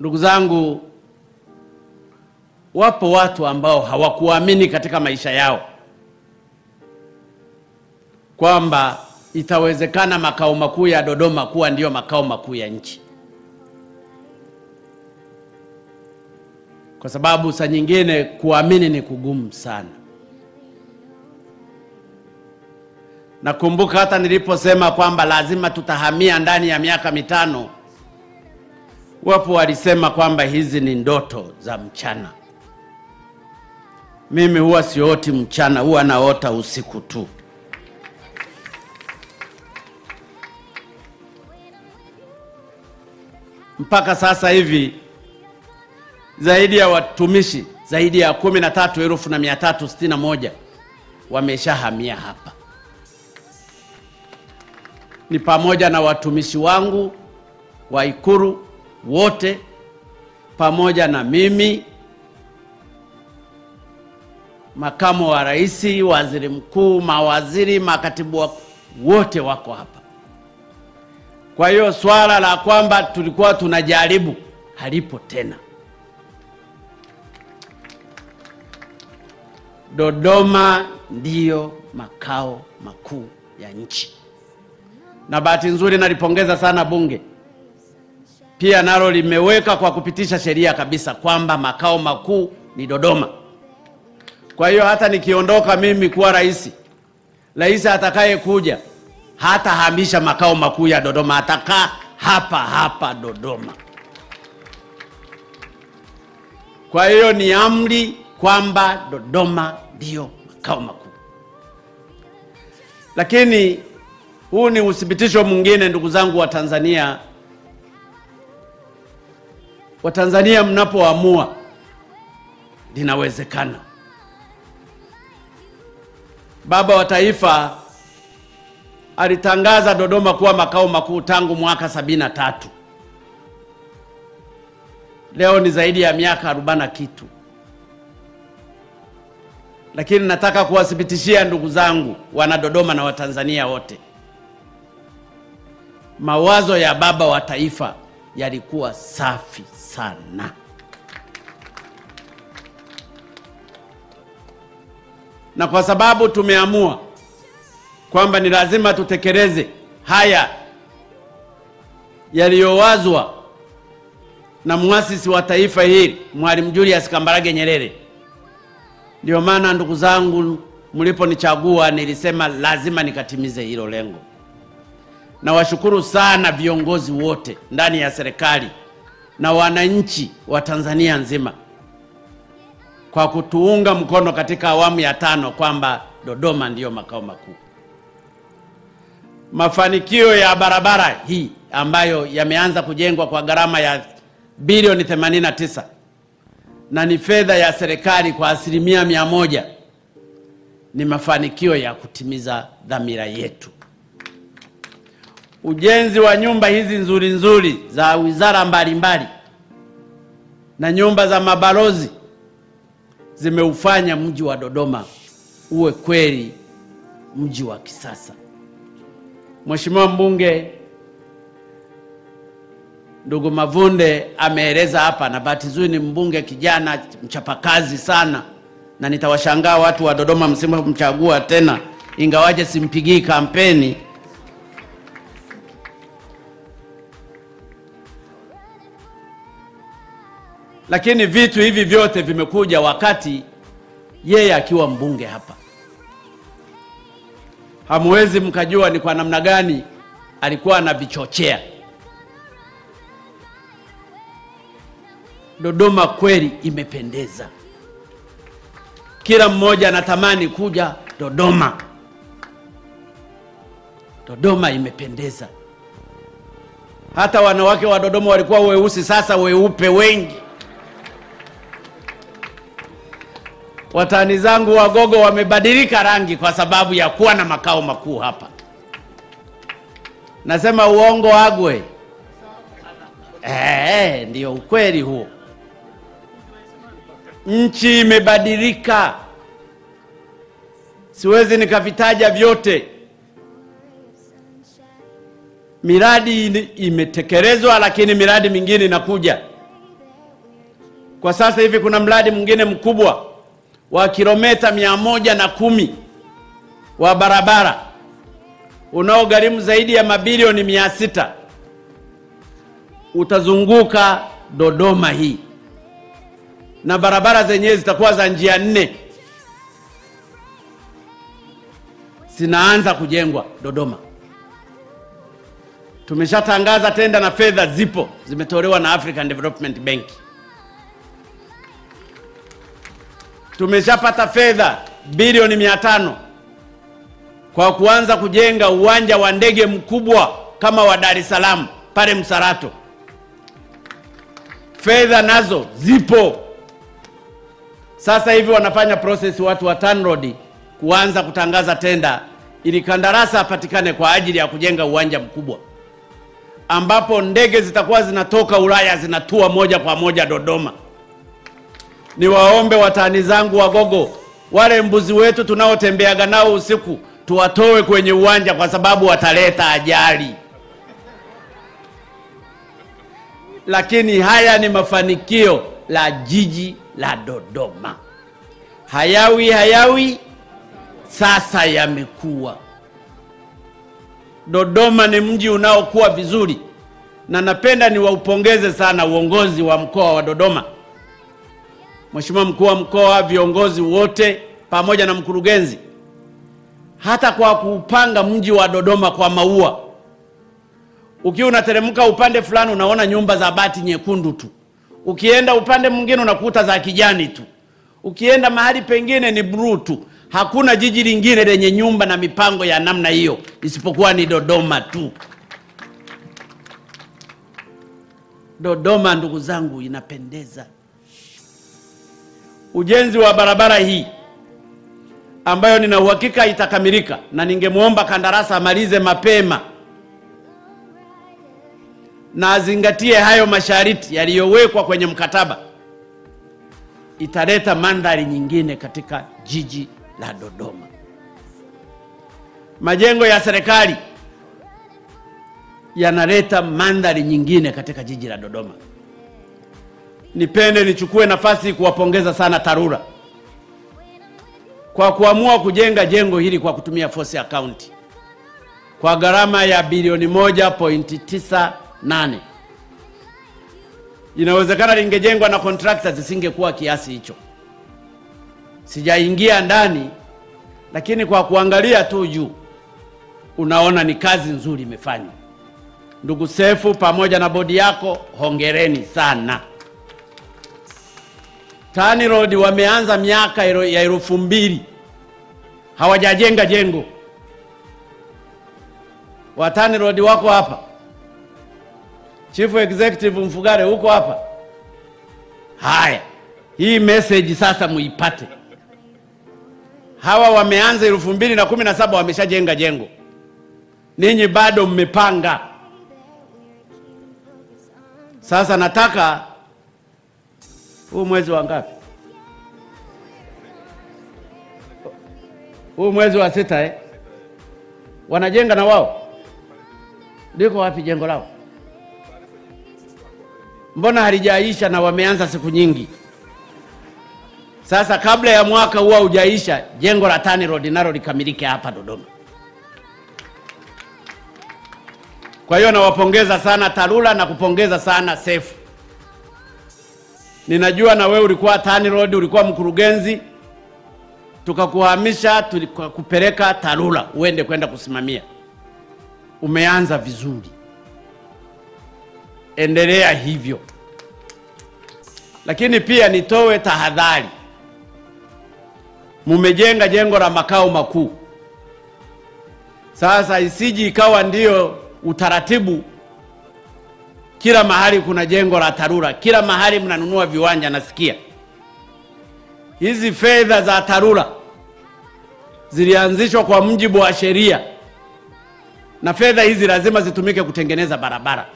Ndugu zangu, wapo watu ambao hawakuamini katika maisha yao kwamba itawezekana makao makuu ya Dodoma kuwa ndiyo makao makuu ya nchi, kwa sababu saa nyingine kuamini ni kugumu sana. Nakumbuka hata niliposema kwamba lazima tutahamia ndani ya miaka mitano, wapo walisema kwamba hizi ni ndoto za mchana. Mimi huwa sioti mchana, huwa naota usiku tu. Mpaka sasa hivi zaidi ya watumishi zaidi ya kumi na tatu elfu na mia tatu sitini na moja wameshahamia hapa, ni pamoja na watumishi wangu wa Ikulu wote pamoja na mimi, makamu wa rais, waziri mkuu, mawaziri, makatibu wa wote wako hapa. Kwa hiyo swala la kwamba tulikuwa tunajaribu halipo tena. Dodoma ndiyo makao makuu ya nchi, na bahati nzuri nalipongeza sana Bunge pia nalo limeweka kwa kupitisha sheria kabisa kwamba makao makuu ni Dodoma. Kwa hiyo hata nikiondoka mimi kuwa rais, rais atakayekuja hatahamisha makao makuu ya Dodoma, atakaa hapa hapa Dodoma. Kwa hiyo ni amri kwamba Dodoma ndiyo makao makuu. Lakini huu ni uthibitisho mwingine, ndugu zangu wa Tanzania, Watanzania mnapoamua linawezekana. Baba wa Taifa alitangaza Dodoma kuwa makao makuu tangu mwaka sabini na tatu. Leo ni zaidi ya miaka arobaini na kitu, lakini nataka kuwathibitishia ndugu zangu wana Dodoma na Watanzania wote, mawazo ya baba wa taifa yalikuwa safi sana. Na kwa sababu tumeamua kwamba ni lazima tutekeleze haya yaliyowazwa na muasisi wa taifa hili Mwalimu Julius Kambarage Nyerere, ndio maana ndugu zangu, mliponichagua nilisema lazima nikatimize hilo lengo. Nawashukuru sana viongozi wote ndani ya serikali na wananchi wa Tanzania nzima kwa kutuunga mkono katika awamu ya tano kwamba Dodoma ndiyo makao makuu. Mafanikio ya barabara hii ambayo yameanza kujengwa kwa gharama ya bilioni 89 na ni fedha ya serikali kwa asilimia mia moja ni mafanikio ya kutimiza dhamira yetu. Ujenzi wa nyumba hizi nzuri nzuri za wizara mbalimbali na nyumba za mabalozi zimeufanya mji wa Dodoma uwe kweli mji wa kisasa. Mheshimiwa mbunge ndugu Mavunde ameeleza hapa, na bahati nzuri ni mbunge kijana mchapakazi sana, na nitawashangaa watu wa Dodoma msipomchagua tena, ingawaje simpigii kampeni. Lakini vitu hivi vyote vimekuja wakati yeye akiwa mbunge hapa. Hamwezi mkajua ni kwa namna gani alikuwa anavichochea. Dodoma kweli imependeza, kila mmoja anatamani kuja Dodoma. Dodoma imependeza, hata wanawake wa Dodoma walikuwa weusi, sasa weupe wengi. Watani zangu Wagogo wamebadilika rangi kwa sababu ya kuwa na makao makuu hapa. Nasema uongo Agwe? Eh, ndio ukweli huo. Nchi imebadilika, siwezi nikavitaja vyote. Miradi imetekelezwa, lakini miradi mingine inakuja. Kwa sasa hivi kuna mradi mwingine mkubwa wa kilometa mia moja na kumi wa barabara unaogharimu zaidi ya mabilioni mia sita utazunguka Dodoma hii, na barabara zenyewe zitakuwa za njia nne, zinaanza kujengwa Dodoma. Tumeshatangaza tenda na fedha zipo, zimetolewa na African Development Bank. Tumeshapata fedha bilioni mia tano kwa kuanza kujenga uwanja wa ndege mkubwa kama wa Dar es Salaam pale Msarato. Fedha nazo zipo. Sasa hivi wanafanya process watu wa TANROADS kuanza kutangaza tenda ili kandarasa apatikane kwa ajili ya kujenga uwanja mkubwa ambapo ndege zitakuwa zinatoka Ulaya zinatua moja kwa moja Dodoma. Niwaombe watani zangu Wagogo, wale mbuzi wetu tunaotembeaga nao usiku tuwatoe kwenye uwanja kwa sababu wataleta ajali. Lakini haya ni mafanikio la jiji la Dodoma. Hayawi hayawi, sasa yamekuwa. Dodoma ni mji unaokuwa vizuri, na napenda niwaupongeze sana uongozi wa mkoa wa Dodoma, Mheshimiwa mkuu wa mkoa, viongozi wote pamoja na mkurugenzi, hata kwa kuupanga mji wa Dodoma kwa maua. Ukiwa unateremka upande fulani unaona nyumba za bati nyekundu tu, ukienda upande mwingine unakuta za kijani tu, ukienda mahali pengine ni bluu tu. Hakuna jiji lingine lenye nyumba na mipango ya namna hiyo isipokuwa ni Dodoma tu. Dodoma, ndugu zangu, inapendeza. Ujenzi wa barabara hii ambayo nina uhakika itakamilika, na ningemwomba kandarasi amalize mapema na azingatie hayo masharti yaliyowekwa kwenye mkataba, italeta mandhari nyingine katika jiji la Dodoma. Majengo ya serikali yanaleta mandhari nyingine katika jiji la Dodoma. Nipende nichukue nafasi kuwapongeza sana TARURA kwa kuamua kujenga jengo hili kwa kutumia force account kwa gharama ya bilioni moja pointi tisa nane. Inawezekana lingejengwa na contractors zisingekuwa kiasi hicho. Sijaingia ndani, lakini kwa kuangalia tu juu unaona ni kazi nzuri imefanywa. Ndugu Sefu pamoja na bodi yako, hongereni sana. TANROADS wameanza miaka ya elfu mbili hawajajenga jengo. Wa TANROADS wako hapa, Chief Executive Mfugale huko hapa. Haya, hii message sasa muipate. Hawa wameanza elfu mbili na kumi na saba wameshajenga jengo, ninyi bado mmepanga. Sasa nataka huu mwezi wa ngapi? Huu mwezi wa sita eh? Wanajenga na wao, liko wapi jengo lao? Mbona halijaisha na wameanza siku nyingi? Sasa kabla ya mwaka huwa hujaisha, jengo la Tani Road nalo likamilike hapa Dodoma. Kwa hiyo nawapongeza sana TARURA na kupongeza sana Sefu. Ninajua na wewe ulikuwa Tani Road, ulikuwa mkurugenzi, tukakuhamisha tukakupeleka TARURA uende kwenda kusimamia. Umeanza vizuri, endelea hivyo. Lakini pia nitoe tahadhari, mumejenga jengo la makao makuu. Sasa isiji ikawa ndio utaratibu kila mahali kuna jengo la TARURA, kila mahali mnanunua viwanja. Nasikia hizi fedha za TARURA zilianzishwa kwa mujibu wa sheria, na fedha hizi lazima zitumike kutengeneza barabara.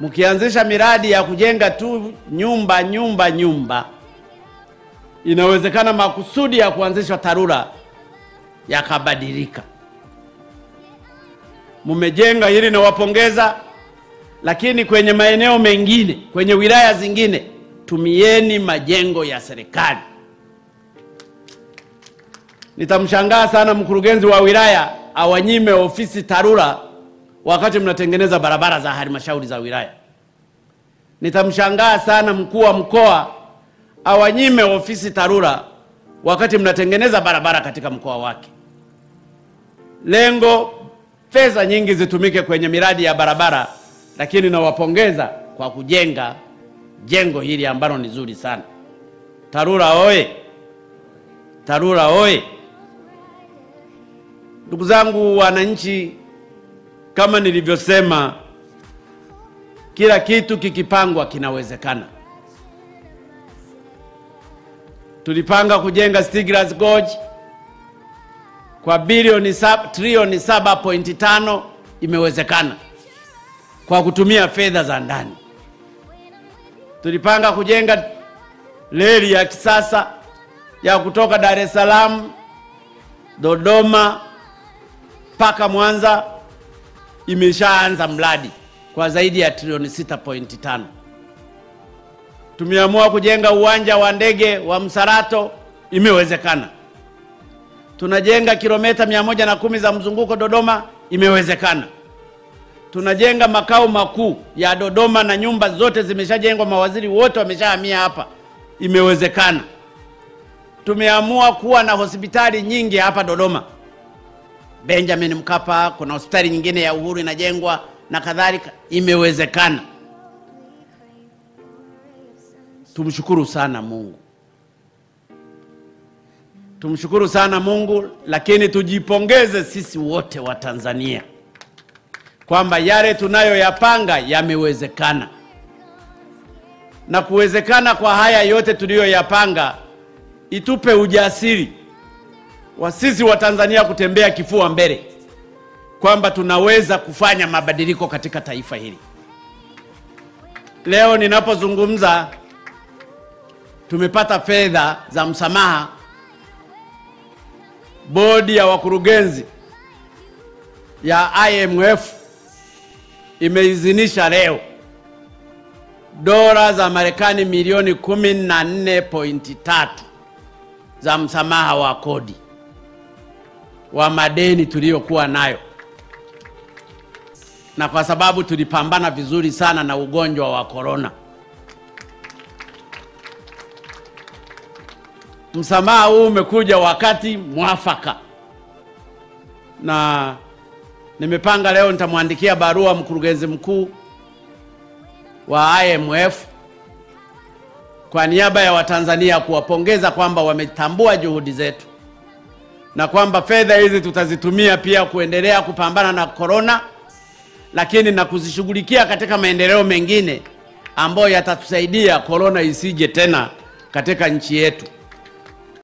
Mkianzisha miradi ya kujenga tu nyumba nyumba nyumba, inawezekana makusudi ya kuanzishwa TARURA yakabadilika. Mumejenga hili, nawapongeza, lakini kwenye maeneo mengine, kwenye wilaya zingine, tumieni majengo ya serikali. Nitamshangaa sana mkurugenzi wa wilaya awanyime ofisi TARURA wakati mnatengeneza barabara za halmashauri za wilaya. Nitamshangaa sana mkuu wa mkoa awanyime ofisi TARURA wakati mnatengeneza barabara katika mkoa wake. Lengo fedha nyingi zitumike kwenye miradi ya barabara, lakini nawapongeza kwa kujenga jengo hili ambalo ni zuri sana. TARURA oye! TARURA oye! Ndugu zangu wananchi, kama nilivyosema, kila kitu kikipangwa kinawezekana. Tulipanga kujenga Stiglas Gorge kwa bilioni trilioni 7.5 imewezekana kwa kutumia fedha za ndani. Tulipanga kujenga reli ya kisasa ya kutoka Dar es Salaam, Dodoma mpaka Mwanza, imeshaanza mradi kwa zaidi ya trilioni 6.5. Tumeamua kujenga uwanja wa ndege wa Msarato, imewezekana. Tunajenga kilomita mia moja na kumi za mzunguko Dodoma, imewezekana. Tunajenga makao makuu ya Dodoma na nyumba zote zimeshajengwa, mawaziri wote wameshahamia hapa, imewezekana. Tumeamua kuwa na hospitali nyingi hapa Dodoma, Benjamin Mkapa, kuna hospitali nyingine ya Uhuru inajengwa na kadhalika, imewezekana. Tumshukuru sana Mungu, tumshukuru sana Mungu, lakini tujipongeze sisi wote wa Tanzania kwamba yale tunayoyapanga yamewezekana, na kuwezekana kwa haya yote tuliyoyapanga itupe ujasiri wa sisi wa Tanzania kutembea kifua mbele kwamba tunaweza kufanya mabadiliko katika taifa hili. Leo ninapozungumza tumepata fedha za msamaha. Bodi ya wakurugenzi ya IMF imeidhinisha leo dola za Marekani milioni 14.3 za msamaha wa kodi wa madeni tuliyokuwa nayo, na kwa sababu tulipambana vizuri sana na ugonjwa wa korona. Msamaha huu umekuja wakati mwafaka, na nimepanga leo nitamwandikia barua mkurugenzi mkuu wa IMF kwa niaba ya Watanzania kuwapongeza kwamba wametambua juhudi zetu na kwamba fedha hizi tutazitumia pia kuendelea kupambana na korona, lakini na kuzishughulikia katika maendeleo mengine ambayo yatatusaidia korona isije tena katika nchi yetu.